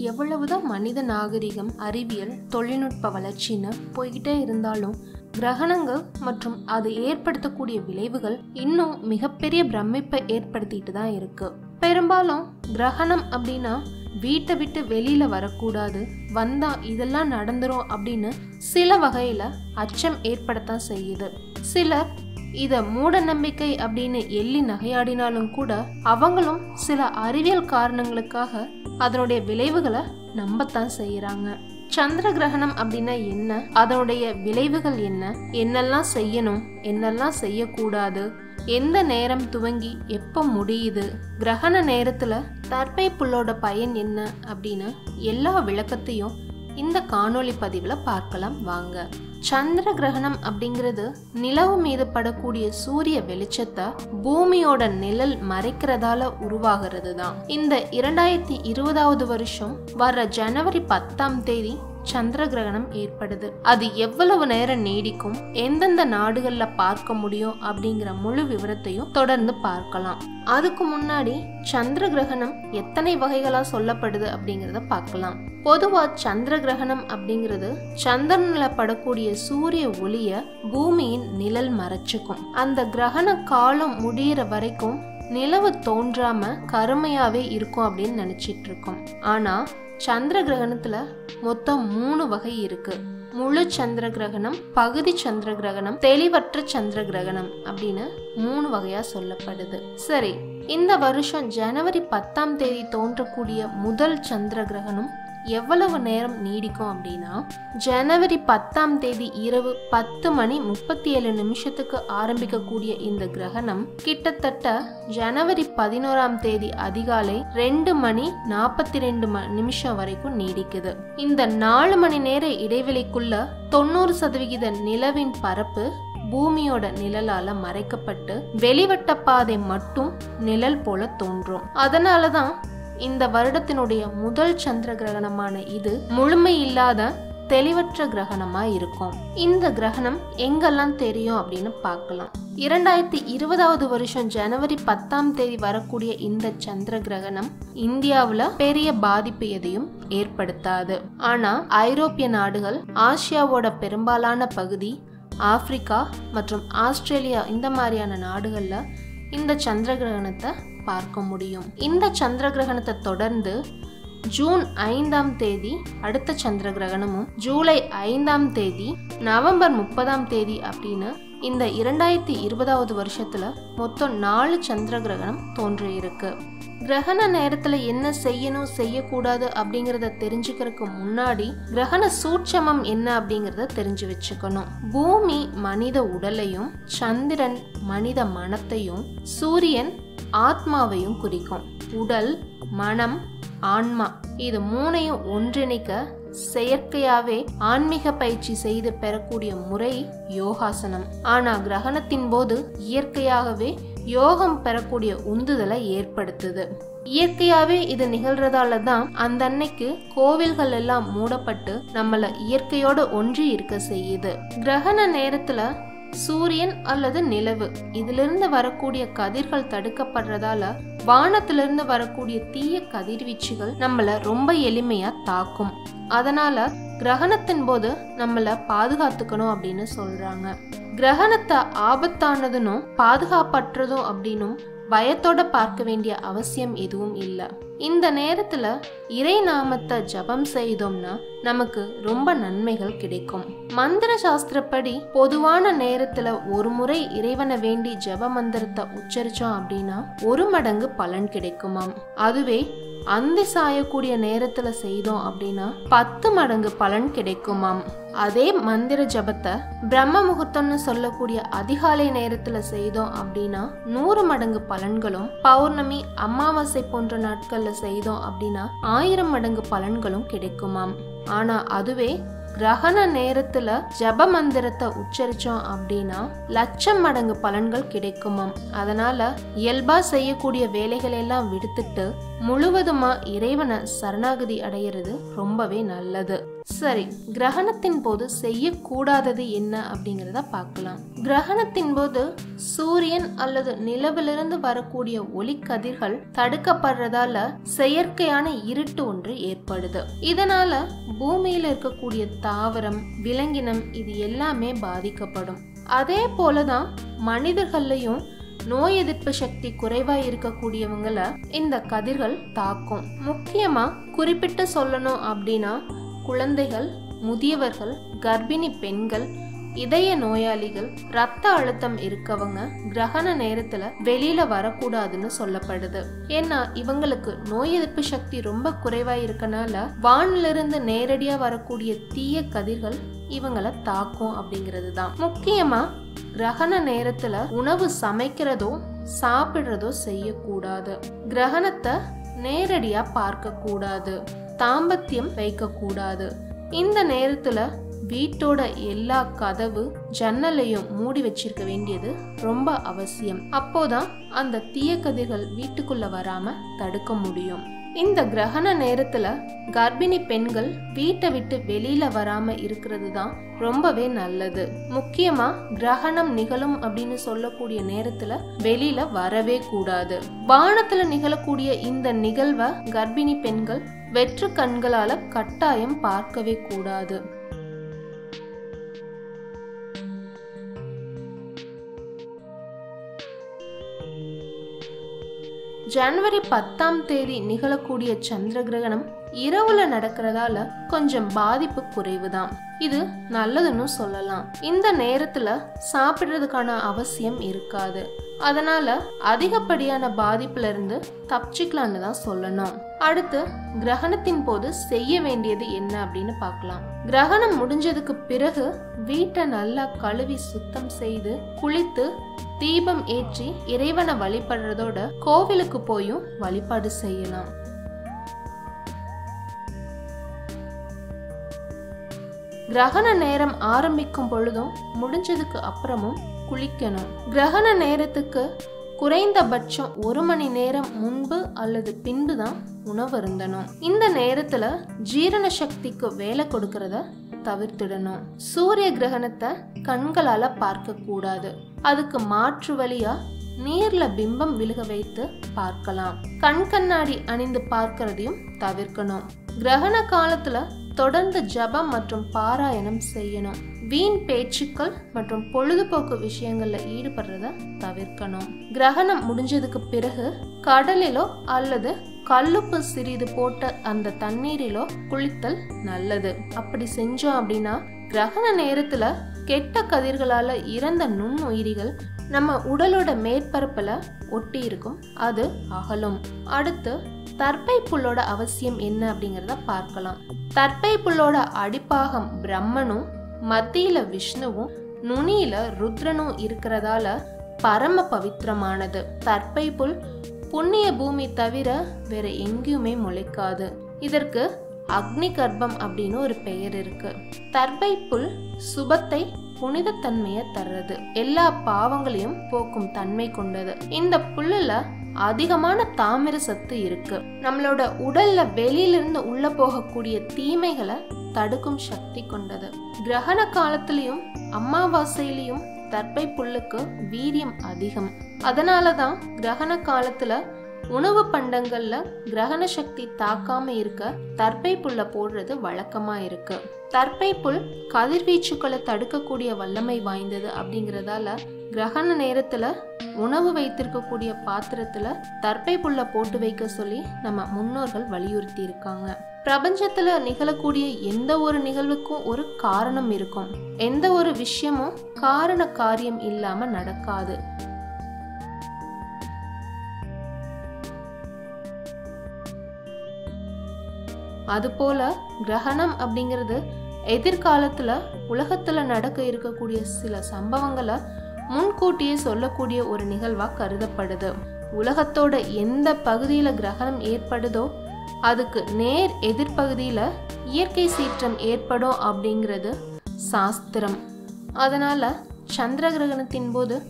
எவ்வளவுதான் மனித நாகரிகம் அறிவியல் தொழில்நுட்ப வளர்ச்சின்னு போய்கிட்டே இருந்தாலும் கிரகணங்கள் மற்றும் அது ஏற்படுத்தக்கூடிய விளைவுகள் இன்னும் மிகப்பெரிய பிரமிப்பை ஏற்படுத்திட்டு தான் இருக்கு. பெரும்பாலும் கிரகணம் அப்படின்னா வீட்டை விட்டு வெளியில வரக்கூடாது வந்தா இதெல்லாம் நடந்துரும் அப்படின்னு சில வகையில அச்சம் ஏற்படத்தான் செய்யுது. சிலர் இத மூட நம்பிக்கை அப்படின்னு எள்ளி நகையாடினாலும் கூட அவங்களும் சில அறிவியல் காரணங்களுக்காக அதனுடைய விளைவுகளை நம்பத்தான் செய்யறாங்க சந்திர கிரகணம் அப்படின்னா என்ன? அதனுடைய விளைவுகள் என்ன? என்னெல்லாம் செய்யணும்? என்னெல்லாம் செய்யக்கூடாது? எந்த நேரம் துவங்கி எப்போ முடியுது? கிரகண நேரத்துல தற்பை புல்லோட பயன் என்ன? அப்படின்னு எல்லா விளக்கத்தையும் இந்த காணொளி பதிவில் பார்க்கலாம் வாங்க. சந்திர கிரகணம் அப்படிங்கிறது நிலவு மீது படக்கூடிய சூரிய வெளிச்சத்தை பூமியோட நிழல் மறைக்கிறதால உருவாகிறது தான் இந்த இரண்டாயிரத்தி இருபதாவது வருஷம் வர ஜனவரி பத்தாம் தேதி சந்திர கிரகணம் ஏற்படுது. அது எவ்வளவு நேரம் நீடிக்கும் எந்தெந்த நாடுகள்ல பார்க்க முடியும் அப்படிங்கிற முழு விவரத்தையும் தொடர்ந்து பார்க்கலாம். அதுக்கு முன்னாடி சந்திர கிரகணம் எத்தனை வகைகளா சொல்லப்படுது அப்படிங்கிறத பார்க்கலாம். பொதுவா சந்திர கிரகணம் அப்படிங்கிறது சந்திரன்ல படக்கூடிய சூரிய ஒளிய பூமியின் நிழல் மறைச்சுக்கும். அந்த கிரகண காலம் முடியிற வரைக்கும் நிலவு தோன்றாம கருமையாவே இருக்கும் அப்படின்னு நினைச்சிட்டு இருக்கோம். ஆனா சந்திர கிரகணத்துல மொத்தம் மூணு வகை இருக்கு. முழு சந்திர கிரகணம் பகுதி சந்திர கிரகணம் தெளிவற்ற சந்திர கிரகணம் அப்படின்னு மூணு வகையா சொல்லப்படுது. சரி இந்த வருஷம் ஜனவரி பத்தாம் தேதி தோன்றக்கூடிய முதல் சந்திர கிரகணம் எவ்வளவு நேரம் நீடிக்கும் அப்படின்னா ஜனவரி பத்தாம் தேதி இரவு பத்து மணி முப்பத்தி ஏழு நிமிஷத்துக்கு ஆரம்பிக்கக்கூடிய இந்த கிரகணம் கிட்டத்தட்ட ஜனவரி பதினோராம் தேதி அதிகாலை ரெண்டு மணி நாற்பத்தி ரெண்டு நிமிஷம் வரைக்கும் நீடிக்குது. இந்த நாலு மணி நேர இடைவெளிக்குள்ள தொண்ணூறு சதவிகித நிலவின் பரப்பு பூமியோட நிழலால மறைக்கப்பட்டு வெளிவட்ட பாதை மட்டும் நிழல் போல தோன்றும். அதனாலதான் இந்த வருடத்தினுடைய முதல் சந்திர கிரகணமான இது முழுமை இல்லாத தெளிவற்ற கிரகணமா இருக்கும். இந்த கிரகணம் எங்கெல்லாம் தெரியும் அப்படின்னு பார்க்கலாம். இரண்டாயிரத்தி இருபதாவது வருஷம் ஜனவரி பத்தாம் தேதி வரக்கூடிய இந்த சந்திர கிரகணம் இந்தியாவில் பெரிய பாதிப்பு எதையும் ஏற்படுத்தாது. ஆனா ஐரோப்பிய நாடுகள் ஆசியாவோட பெரும்பாலான பகுதி ஆப்பிரிக்கா மற்றும் ஆஸ்திரேலியா இந்த மாதிரியான நாடுகளில் இந்த சந்திர கிரகணத்தை பார்க்க முடியும். இந்த சந்திர கிரகணத்தை தொடர்ந்து ஜூன் ஐந்தாம் தேதி அடுத்த சந்திர கிரகணமும் ஜூலை ஐந்தாம் தேதி நவம்பர் முப்பதாம் தேதி அப்படின்னு இந்த இரண்டாயிரத்தி இருபதாவது வருஷத்துல மொத்தம் நாலு சந்திர கிரகணம் தோன்றியிருக்கு. கிரகண நேரத்துல என்ன செய்யணும் செய்யக்கூடாது அப்படிங்கறத தெரிஞ்சுக்கிறதுக்கு முன்னாடி கிரகண சூட்சமம் என்ன அப்படிங்கறத தெரிஞ்சு வச்சுக்கணும். பூமி மனித உடலையும் சந்திரன் மனித மனத்தையும் சூரியன் ஆத்மாவையும் குறிக்கும். உடல் மனம் ஆன்மா. இது மூணையும் ஒன்றிணைக்க செயற்கையாவே ஆன்மீக பயிற்சி செய்து பெறக்கூடிய முறை யோகாசனம். ஆனா கிரகணத்தின் போது இயற்கையாகவே யோகம் பெறக்கூடிய உந்துதலை ஏற்படுத்துது. இயற்கையாவே இது நிகழ்றதால தான் அந்த அன்னைக்கு கோவில்கள் எல்லாம் மூடப்பட்டு நம்மள இயற்கையோட ஒன்றி இருக்க செய்யுது. கிரகண நேரத்துல சூரியன் அல்லது நிலவு. இதிலிருந்து வரக்கூடிய கதிர்கள் தடுக்கப்படுறதால வானத்திலிருந்து வரக்கூடிய தீய கதிர்வீச்சுகள் நம்மள ரொம்ப எளிமையா தாக்கும். அதனால கிரகணத்தின் போது நம்மள பாதுகாத்துக்கணும் அப்படின்னு சொல்றாங்க. கிரகணத்தை ஆபத்தானதுன்னும் பாதுகாப்பற்றதும் அப்படின்னும் பயத்தோட பார்க்க வேண்டிய அவசியம் எதுவும் இல்லை. இந்த நேரத்துல இறை நாமத்தை ஜபம் செய்தோம்னா நமக்கு ரொம்ப நன்மைகள் கிடைக்கும். மந்திர சாஸ்திரப்படி பொதுவான நேரத்துல ஒரு முறை இறைவனை வேண்டி ஜப மந்திரத்தை உச்சரிச்சோம் அப்படின்னா ஒரு மடங்கு பலன் கிடைக்குமாம். அதுவே அந்தி சாயக்கூடிய நேரத்துல செய்தோம் அப்படின்னா பத்து மடங்கு பலன் கிடைக்குமாம். அதே மந்திர ஜபத்தை பிரம்ம முகூர்த்தம்னு சொல்லக்கூடிய அதிகாலை நேரத்துல செய்தோம் அப்படின்னா நூறு மடங்கு பலன்களும் பௌர்ணமி அமாவாசை போன்ற நாட்கள்ல செய்தோம் அப்படின்னா ஆயிரம் மடங்கு பலன்களும் கிடைக்குமாம். ஆனா அதுவே கிரகண நேரத்துல ஜப மந்திரத்தை உச்சரிச்சோம் அப்படின்னா லட்சம் மடங்கு பலன்கள் கிடைக்குமாம். அதனால இயல்பா செய்யக்கூடிய வேலைகளை எல்லாம் விடுத்துட்டு முழுவதுமா இறைவனை சரணாகதி அடையிறது ரொம்பவே நல்லது. சரி கிரகணத்தின் போது செய்யக்கூடாதது என்ன அப்படிங்கிறத பார்க்கலாம். கிரகணத்தின் போது சூரியன் அல்லது நிலவிலிருந்து வரக்கூடிய ஒளி கதிர்கள் தடுக்கப்படுறதால செயற்கையான இருட்டு ஒன்று ஏற்படுது. இதனால பூமியில இருக்கக்கூடிய தாவரம் விலங்கினம் இது எல்லாமே பாதிக்கப்படும். அதே போலதான் மனிதர்கள்லையும் நோய் எதிர்ப்பு சக்தி குறைவா இருக்கக்கூடியவங்கள இந்த கதிர்கள் தாக்கும். முக்கியமா குறிப்பிட்டு சொல்லணும் அப்படின்னா குழந்தைகள் முதியவர்கள் கர்ப்பிணி பெண்கள் இதய நோயாளிகள் ரத்த அழுத்தம் இருக்கவங்க கிரகண நேரத்துல வெளியில வரக்கூடாதுன்னு சொல்லப்படுது. ஏன்னா இவங்களுக்கு நோய் எதிர்ப்பு சக்தி ரொம்ப குறைவா இருக்கனால வானிலிருந்து நேரடியா வரக்கூடிய தீய கதிர்கள் இவங்களை தாக்கும் அப்படிங்கிறது தான் முக்கியமா கிரகண நேரத்துல உணவு சமைக்கிறதோ சாப்பிடுறதோ செய்யக்கூடாது. கிரகணத்தை நேரடியா பார்க்க கூடாது தாம்பத்தியம் வைக்க கூடாது இந்த நேரத்துல வீட்டோட எல்லா கதவு ஜன்னலையும் மூடி வச்சிருக்க வேண்டியது ரொம்ப அவசியம். அப்போதான் அந்த தீய கதிர்கள் வீட்டுக்குள்ள வராம தடுக்க முடியும். இந்த கிரகண நேரத்துல கர்ப்பிணி பெண்கள் வீட்டை விட்டு வெளியில வராம இருக்கிறது தான் ரொம்பவே நல்லது. முக்கியமா கிரகணம் நிகழும் அப்படின்னு சொல்லக்கூடிய நேரத்துல வெளியில வரவே கூடாது. வானத்துல நிகழக்கூடிய இந்த நிகழ்வை கர்ப்பிணி பெண்கள் வெற்று கண்களால கட்டாயம் பார்க்கவே கூடாது. ஜனவரி பத்தாம் தேதி நிகழக்கூடிய சந்திர கிரகணம் இரவுல நடக்கிறதால கொஞ்சம் பாதிப்பு குறைவுதான். இது நல்லதுன்னு சொல்லலாம். இந்த நேரத்துல சாப்பிடுறதுக்கான அவசியம் இருக்காது. அதனால அதிகப்படியான பாதிப்புல இருந்து தப்பிச்சுக்கலான்னு தான் சொல்லணும். அடுத்து கிரகணத்தின் போது செய்ய வேண்டியது என்ன அப்படின்னு பார்க்கலாம். கிரகணம் முடிஞ்சதுக்கு பிறகு வீட்டை நல்லா கழுவி சுத்தம் செய்து குளித்து தீபம் ஏற்றி இறைவனை வழிபடுறதோட கோவிலுக்கு போயும் வழிபாடு செய்யலாம். கிரகண நேரம் ஆரம்பிக்கும் பொழுதும் முடிஞ்சதுக்கு அப்புறமும் குளிக்கணும். கிரகண நேரத்துக்கு குறைந்தபட்சம் ஒரு மணி நேரம் முன்பு அல்லது பின்பு தான் உணவு இருந்தணும் இந்த நேரத்துல ஜீரண சக்திக்கு வேலை கொடுக்கறத தவிர்த்திடணும். சூரிய கிரகணத்தை கண்களால பார்க்க கூடாது அதுக்கு மாற்று வழியா நீர்ல பிம்பம் விழுக வைத்து பார்க்கலாம். கண் கண்ணாடி அணிந்து பார்க்கறதையும் தவிர்க்கணும். கிரகண காலத்துல தொடர்ந்து ஜபம் மற்றும் பாராயணம் செய்யணும். வீண் பேச்சுக்கள் மற்றும் பொழுதுபோக்கு விஷயங்கள்ல ஈடுபடுறத தவிர்க்கணும். கிரகணம் முடிஞ்சதுக்கு பிறகு கடலிலோ அல்லது கல்லுப்பு சிறிது போட்ட அந்த தண்ணீரிலோ குளித்தல் நல்லது. அப்படி செஞ்சோம் அப்படின்னா கிரகண நேரத்துல கெட்ட கதிர்களால இறந்த நுண்ணுயிரிகள் நம்ம உடலோட மேற்பரப்புல ஒட்டி இருக்கும். அது அகலும். அடுத்து தற்பை புல்லோட அவசியம் என்ன அப்படிங்கிறத பார்க்கலாம். தற்பை புல்லோட அடிப்பாகம் பிரம்மனும் மத்தியில விஷ்ணுவும் நுனியில ருத்ரனும் இருக்கிறதால பரம பவித்திரமானது. தற்பை புல் புண்ணிய பூமி தவிர வேற எங்கேயுமே முளைக்காது. இதற்கு அக்னி கர்ப்பம் அப்படின்னு ஒரு பெயர் இருக்கு. தர்பை புல் சுபத்தை புனிதத்தன்மையை தர்றது. எல்லா பாவங்களையும் போக்கும் தன்மை கொண்டது. இந்த புல்லுல அதிகமான தாமிர சத்து இருக்கு. நம்மளோட உடல்ல வெளியிலிருந்து உள்ள போகக்கூடிய தீமைகளை தடுக்கும் சக்தி கொண்டது. கிரகண காலத்திலையும் அமாவாசையிலையும் தர்ப்பை புல்லுக்கு வீரியம் அதிகம். அதனாலதான் கிரகண காலத்துல உணவு பண்டங்கள்ல கிரகண சக்தி தாக்காம இருக்க தர்ப்பை புல்ல போடுறது வழக்கமா இருக்கு. தர்ப்பை புல் கதிர்வீச்சுக்களை தடுக்கக்கூடிய வல்லமை வாய்ந்தது அப்படிங்கிறதால கிரகண நேரத்துல உணவு வைத்திருக்கக்கூடிய பாத்திரத்துல தர்ப்பை புல்ல போட்டு வைக்க சொல்லி நம்ம முன்னோர்கள் வலியுறுத்தி இருக்காங்க. பிரபஞ்சத்துல நிகழக்கூடிய எந்த ஒரு நிகழ்வுக்கும் ஒரு காரணம் இருக்கும். எந்த ஒரு விஷயமும் காரண காரியம் இல்லாம நடக்காது. அதுபோல கிரகணம் அப்படிங்கிறது எதிர்காலத்துல உலகத்துல நடக்க இருக்கக்கூடிய சில சம்பவங்களை முன்கூட்டியே சொல்லக்கூடிய ஒரு நிகழ்வா கருதப்படுது. உலகத்தோட எந்த பகுதியில கிரகணம் ஏற்படுதோ அதுக்கு நேர் எதிர்பகுதியில் இயற்கை சீற்றம் ஏற்படும் அப்படிங்கிறது சாஸ்திரம். அதனால் சந்திர கிரகணத்தின் போது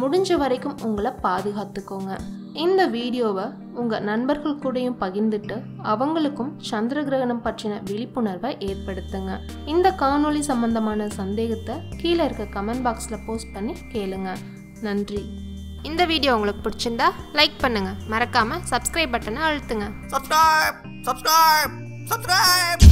முடிஞ்ச வரைக்கும் உங்களை பாதுகாத்துக்கோங்க. இந்த வீடியோவை உங்கள் நண்பர்கள் கூடயும் பகிர்ந்துட்டு அவங்களுக்கும் சந்திர கிரகணம் பற்றின விழிப்புணர்வை ஏற்படுத்துங்க. இந்த காணொளி சம்பந்தமான சந்தேகத்தை கீழே இருக்க கமெண்ட் பாக்ஸில் போஸ்ட் பண்ணி கேளுங்க. நன்றி. இந்த வீடியோ உங்களுக்கு பிடிச்சிருந்தா லைக் பண்ணுங்க. மறக்காம சப்ஸ்கிரைப் பட்டனை அழுத்துங்க. Subscribe subscribe subscribe